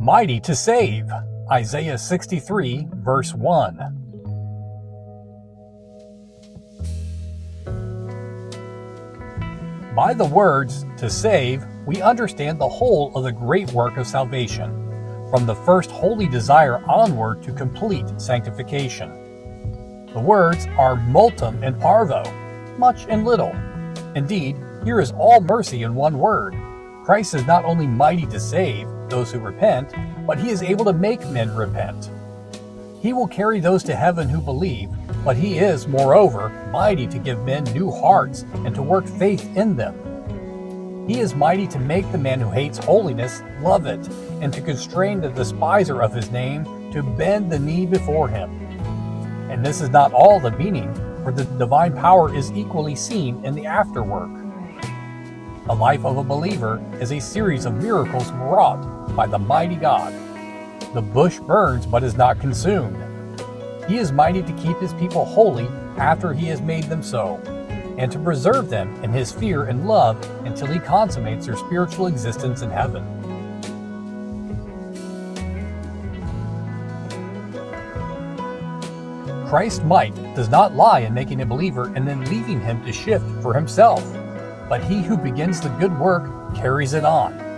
Mighty to save. Isaiah 63, verse 1. By the words to save, we understand the whole of the great work of salvation, from the first holy desire onward to complete sanctification. The words are multum in parvo, much and little. Indeed, here is all mercy in one word. Christ is not only mighty to save those who repent, but he is able to make men repent. He will carry those to heaven who believe, but he is, moreover, mighty to give men new hearts and to work faith in them. He is mighty to make the man who hates holiness love it, and to constrain the despiser of his name to bend the knee before him. And this is not all the meaning, for the divine power is equally seen in the afterwork. The life of a believer is a series of miracles wrought by the mighty God. The bush burns but is not consumed. He is mighty to keep his people holy after he has made them so, and to preserve them in his fear and love until he consummates their spiritual existence in heaven. Christ's might does not lie in making a believer and then leaving him to shift for himself but he who begins the good work carries it on.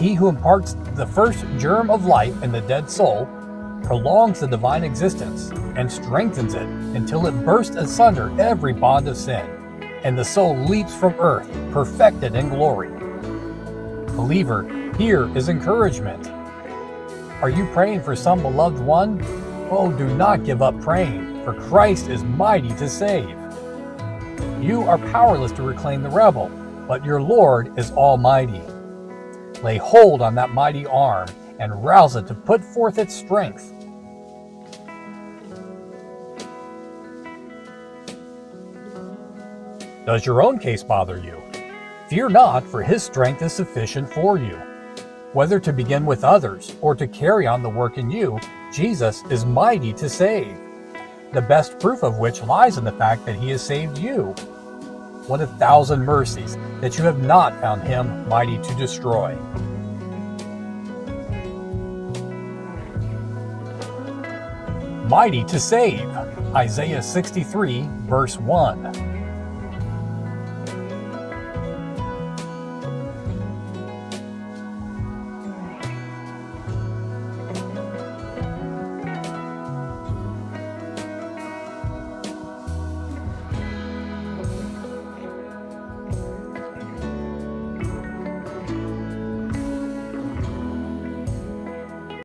He who imparts the first germ of life in the dead soul prolongs the divine existence and strengthens it until it bursts asunder every bond of sin, and the soul leaps from earth, perfected in glory. Believer, here is encouragement. Are you praying for some beloved one? Oh, do not give up praying, for Christ is mighty to save. You are powerless to reclaim the rebel, but your Lord is almighty. Lay hold on that mighty arm and rouse it to put forth its strength. Does your own case bother you? Fear not, for his strength is sufficient for you. Whether to begin with others or to carry on the work in you, Jesus is mighty to save the best proof of which lies in the fact that he has saved you. What a thousand mercies that you have not found him mighty to destroy. Mighty to save. Isaiah 63, verse 1.